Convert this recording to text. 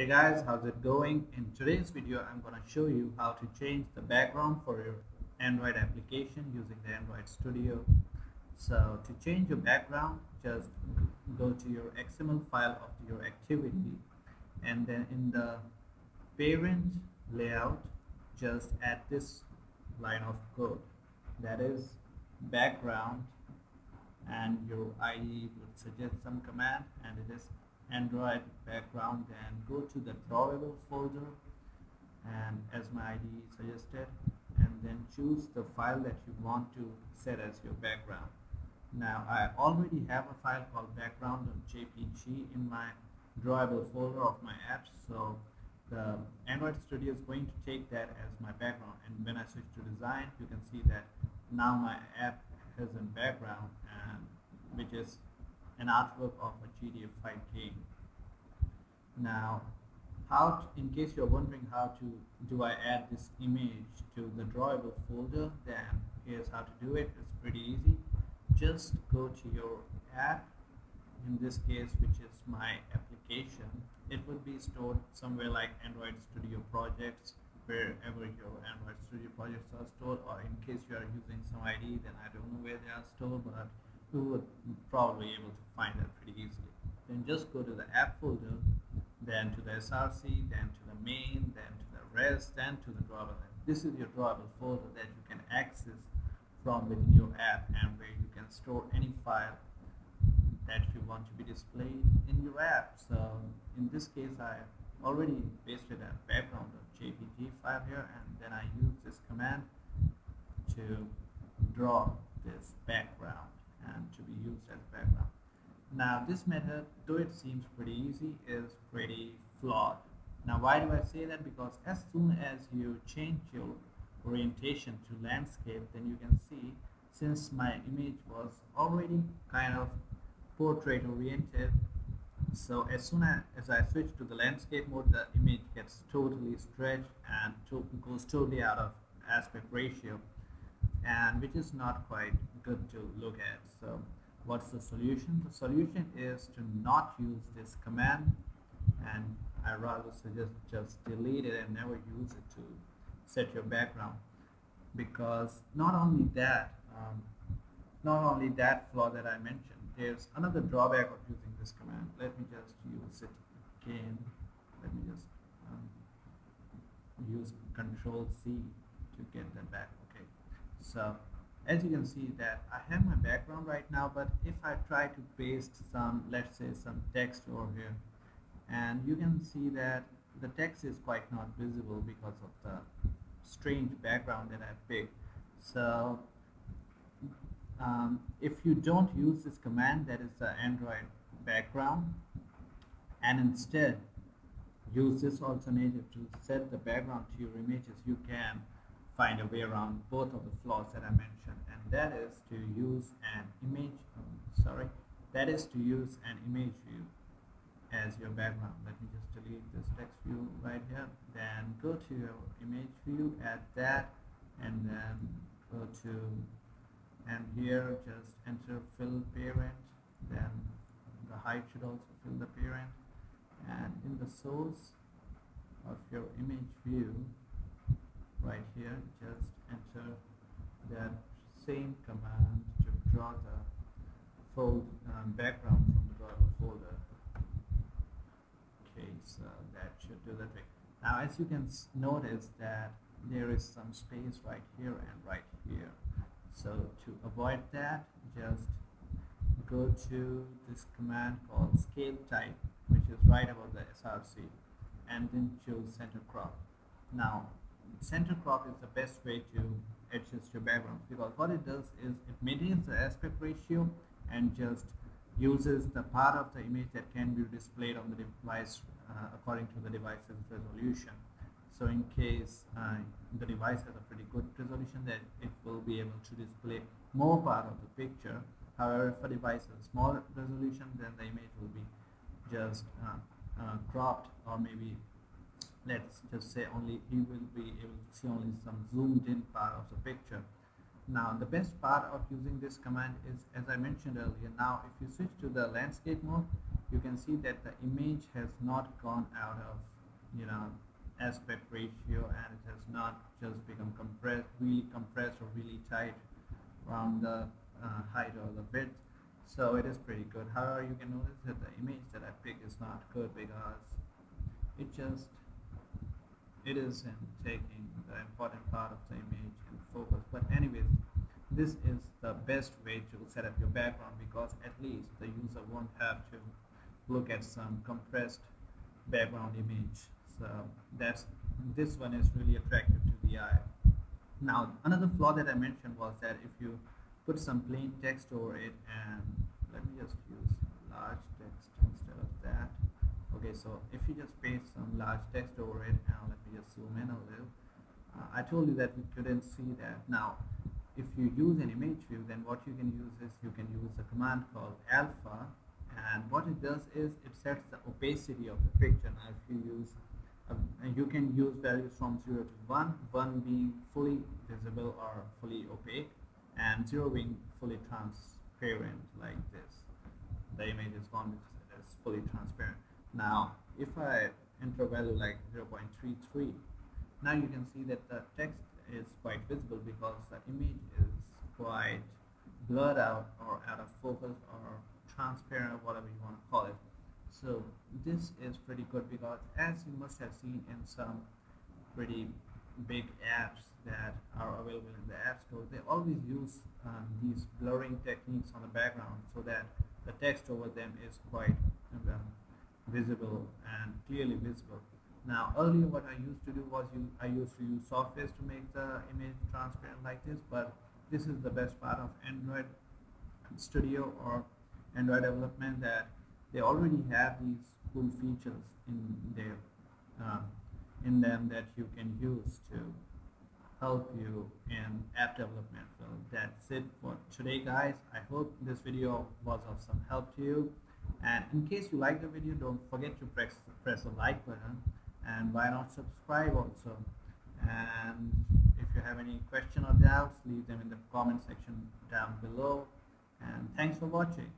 Hey guys, how's it going? In today's video, I'm going to show you how to change the background for your Android application using the Android Studio. So to change your background, just go to your XML file of your activity and then in the parent layout, just add this line of code that is background and your IDE would suggest some command and it is Android background then go to the drawable folder and as my IDE suggested and then choose the file that you want to set as your background now I already have a file called background.jpg in my drawable folder of my apps so the Android Studio is going to take that as my background and when I switch to design you can see that now my app has a background and which is an artwork of a GTA 5 game. Now, how to, in case you're wondering how to do I add this image to the drawable folder, then here's how to do it. It's pretty easy. Just go to your app, in this case, which is my application. It would be stored somewhere like Android Studio projects, wherever your Android Studio projects are stored, or in case you are using some IDE, then I don't know where they are stored, but you would probably be able to find that pretty easily. Then just go to the app folder, then to the SRC, then to the main, then to the res, then to the drawable. This is your drawable folder that you can access from within your app and where you can store any file that you want to be displayed in your app. So in this case, I already pasted a background JPG file here and then I use this command to draw this background and to be used as. Now this method, though it seems pretty easy, is pretty flawed. Now why do I say that? Because as soon as you change your orientation to landscape, then you can see since my image was already kind of portrait oriented, so as soon as I switch to the landscape mode, the image gets totally stretched and to goes totally out of aspect ratio and which is not quite good to look at. So what's the solution? The solution is to not use this command and I rather suggest just delete it and never use it to set your background. Because not only that um, not only that flaw that I mentioned there's another drawback of using this command. Let me just use it again. Let me just um, use control C to get that back. Okay. So as you can see that I have my background right now but if I try to paste some let's say some text over here and you can see that the text is quite not visible because of the strange background that I picked. So um, if you don't use this command that is the Android background and instead use this alternative to set the background to your images you can find a way around both of the flaws that I mentioned and that is to use an image um, sorry that is to use an image view as your background. Let me just delete this text view right here then go to your image view add that and then go to and here just enter fill parent then the height should also fill the parent. And in the source of your image view right here just enter that same command to draw the fold um, background from the drawable folder. Okay so that should do the trick. Now as you can notice that there is some space right here and right here. So to avoid that just go to this command called scale type which is right above the SRC and then choose center crop. Now center crop is the best way to adjust your background because what it does is it maintains the aspect ratio and just uses the part of the image that can be displayed on the device uh, according to the device's resolution. So in case uh, the device has a pretty good resolution then it will be able to display more part of the picture. However, if a device has a small resolution, then the image will be just uh, uh, cropped or maybe let's just say only he will be able to see only some zoomed in part of the picture. Now the best part of using this command is as I mentioned earlier now if you switch to the landscape mode you can see that the image has not gone out of you know aspect ratio and it has not just become compressed really compressed or really tight from the uh, height or the width. So it is pretty good. However you can notice that the image that I pick is not good because it just it isn't taking the important part of the image and focus. But anyways this is the best way to set up your background because at least the user won't have to look at some compressed background image. So that's this one is really attractive to the eye. Now another flaw that I mentioned was that if you put some plain text over it and let me just use large text instead of that. Okay so if you just paste some large text over it zoom in a little uh, I told you that we couldn't see that. Now if you use an image view then what you can use is you can use a command called alpha and what it does is it sets the opacity of the picture. Now if you use um, you can use values from 0 to 1 1 being fully visible or fully opaque and 0 being fully transparent like this. The image is gone because it is fully transparent. Now if I enter value like 0.33 now you can see that the text is quite visible because the image is quite blurred out or out of focus or transparent or whatever you want to call it. So this is pretty good because as you must have seen in some pretty big apps that are available in the app store they always use um, these blurring techniques on the background so that the text over them is quite um, visible and clearly visible. Now earlier what I used to do was you, I used to use softwares to make the image transparent like this but this is the best part of Android Studio or Android development that they already have these cool features in their um, in them that you can use to help you in app development. So that's it for today guys. I hope this video was of some help to you and in case you like the video don't forget to press press the like button and why not subscribe also. And if you have any question or doubts leave them in the comment section down below. And thanks for watching